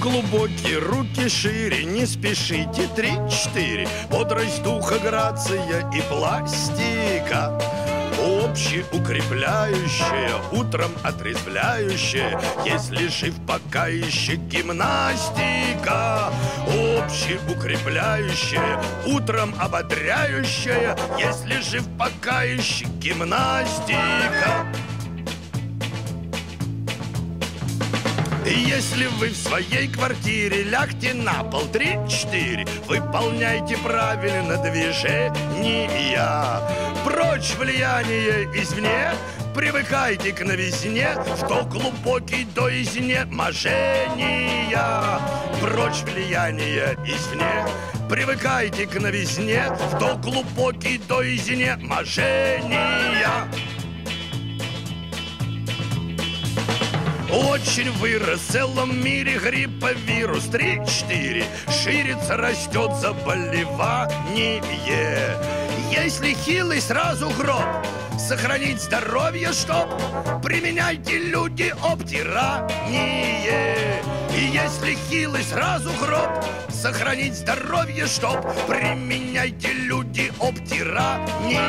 глубокие, руки шире, не спешите, три-четыре. Бодрость духа, грация и пластика общеукрепляющее, утром отрезвляющее, если жив пока еще гимнастика. Общеукрепляющее, утром ободряющее, если жив пока еще гимнастика. Если вы в своей квартире лягте на пол три-четыре, выполняйте правильно движения. Прочь влияние извне, привыкайте к новизне, в то глубокий до изнеможения. Прочь влияние извне, привыкайте к новизне, в то глубокий до изнеможения. Очень вырос в целом мире грипповирус 3-4 Ширится, растет заболевание. Если хилый, сразу гроб. Сохранить здоровье, чтоб Применяйте люди обтирание. И если хилый, сразу гроб. Сохранить здоровье, чтоб Применяйте люди обтирание